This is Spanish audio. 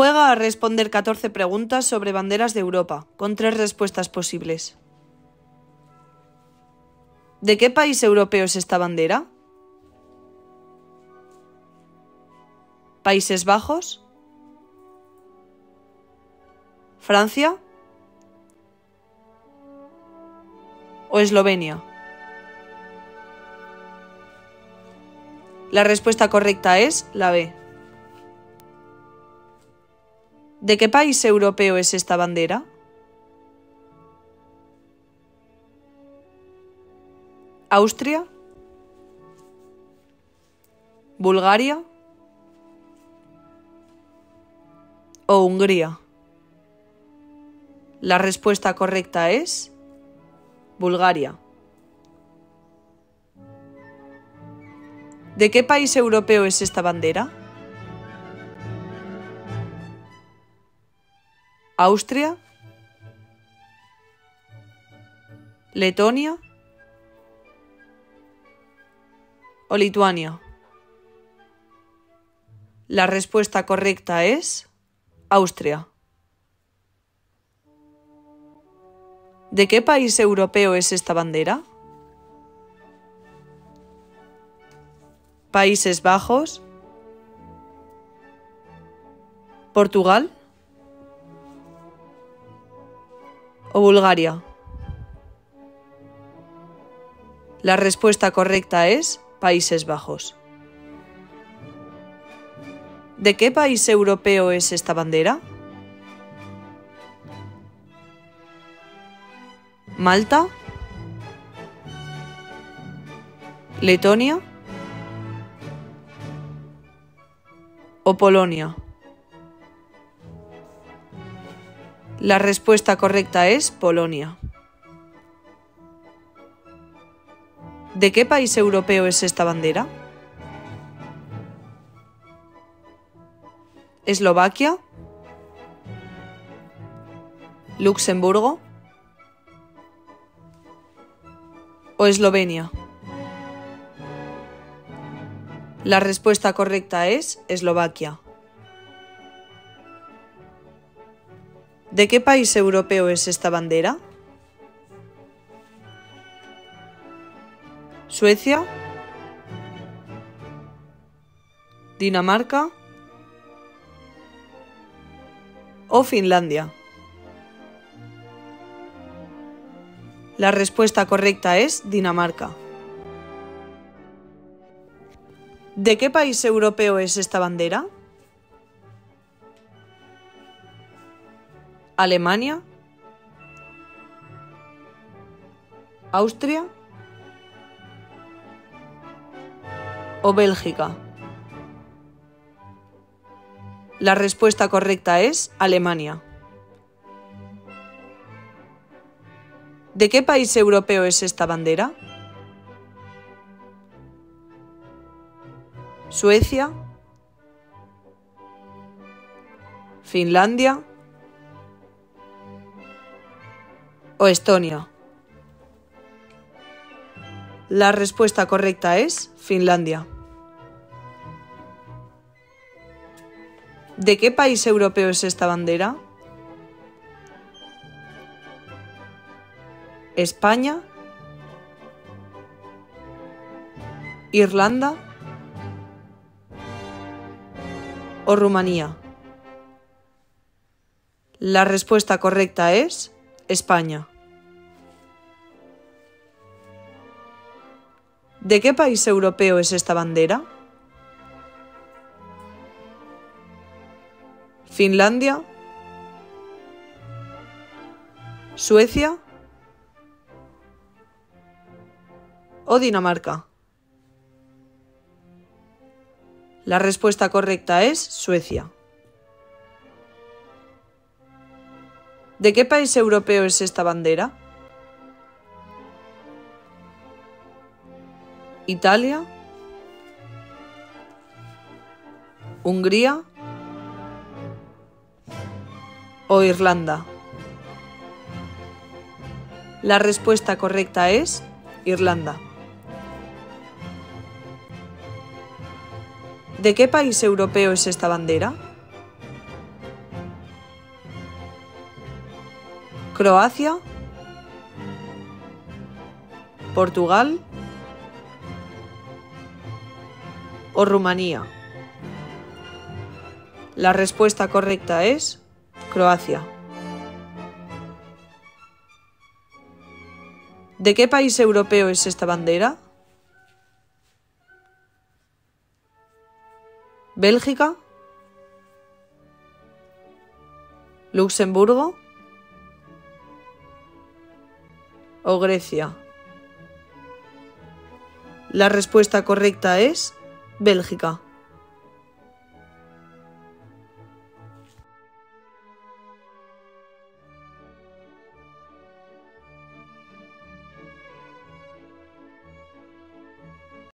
Juega a responder 14 preguntas sobre banderas de Europa, con tres respuestas posibles. ¿De qué país europeo es esta bandera? Países Bajos, Francia o Eslovenia. La respuesta correcta es la B. ¿De qué país europeo es esta bandera? ¿Austria? ¿Bulgaria? ¿O Hungría? La respuesta correcta es Bulgaria. ¿De qué país europeo es esta bandera? ¿Austria? ¿Letonia? ¿O Lituania? La respuesta correcta es Austria. ¿De qué país europeo es esta bandera? Países Bajos, Portugal o Bulgaria. La respuesta correcta es Países Bajos. ¿De qué país europeo es esta bandera? Malta, Letonia o Polonia. La respuesta correcta es Polonia. ¿De qué país europeo es esta bandera? Eslovaquia, Luxemburgo o Eslovenia. La respuesta correcta es Eslovaquia. ¿De qué país europeo es esta bandera? Suecia, Dinamarca o Finlandia. La respuesta correcta es Dinamarca. ¿De qué país europeo es esta bandera? Alemania, Austria o Bélgica. La respuesta correcta es Alemania. ¿De qué país europeo es esta bandera? Suecia, Finlandia o Estonia. La respuesta correcta es Finlandia. ¿De qué país europeo es esta bandera? España, Irlanda o Rumanía. La respuesta correcta es España. ¿De qué país europeo es esta bandera? Finlandia, Suecia o Dinamarca. La respuesta correcta es Suecia. ¿De qué país europeo es esta bandera? Italia, Hungría o Irlanda. La respuesta correcta es Irlanda. ¿De qué país europeo es esta bandera? Croacia, Portugal o Rumanía. La respuesta correcta es Croacia. ¿De qué país europeo es esta bandera? ¿Bélgica? ¿Luxemburgo? ¿O Grecia? La respuesta correcta es Bélgica.